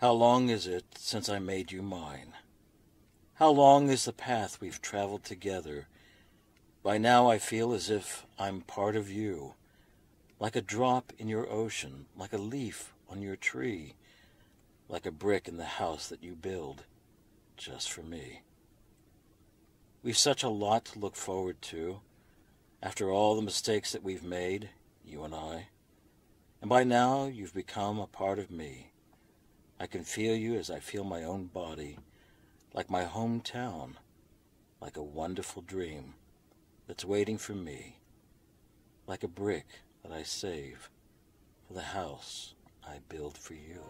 How long is it since I made you mine? How long is the path we've traveled together? By now I feel as if I'm part of you, like a drop in your ocean, like a leaf on your tree, like a brick in the house that you build just for me. We've such a lot to look forward to after all the mistakes that we've made, you and I. And by now you've become a part of me. I can feel you as I feel my own body, like my hometown, like a wonderful dream that's waiting for me, like a brick that I save for the house I build for you.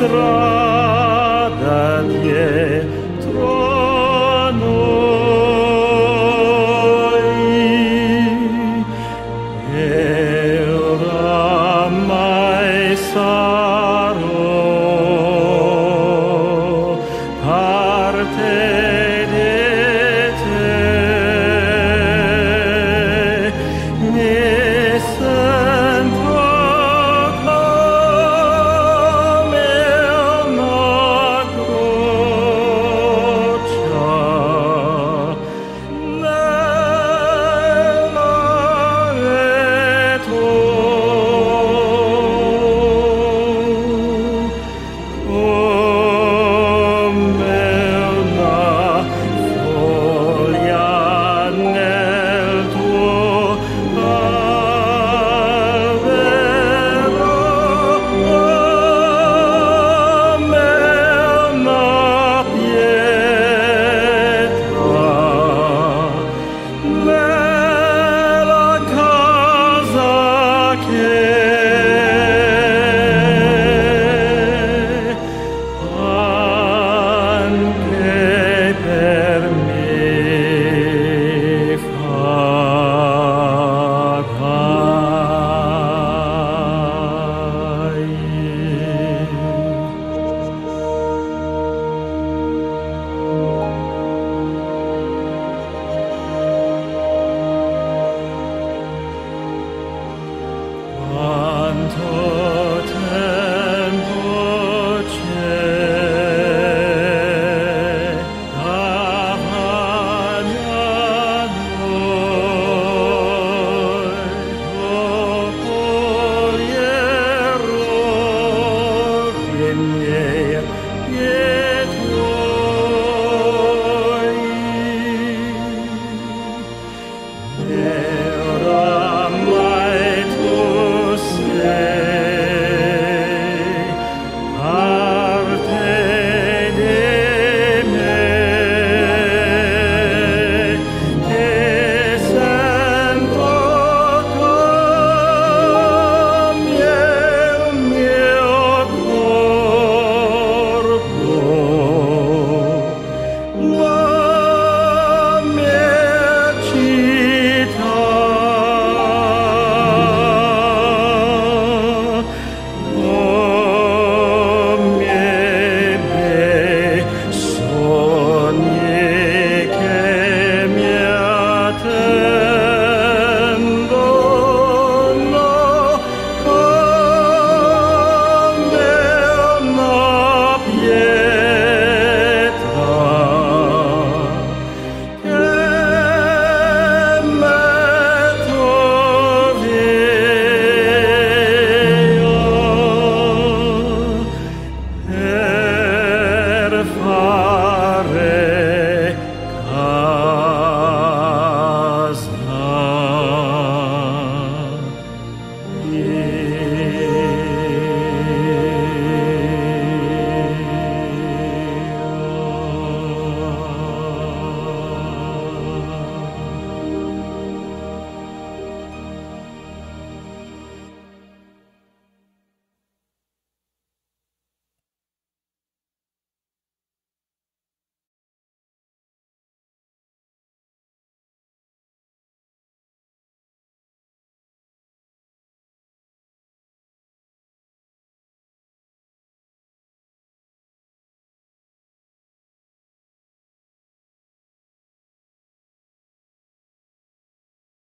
Strada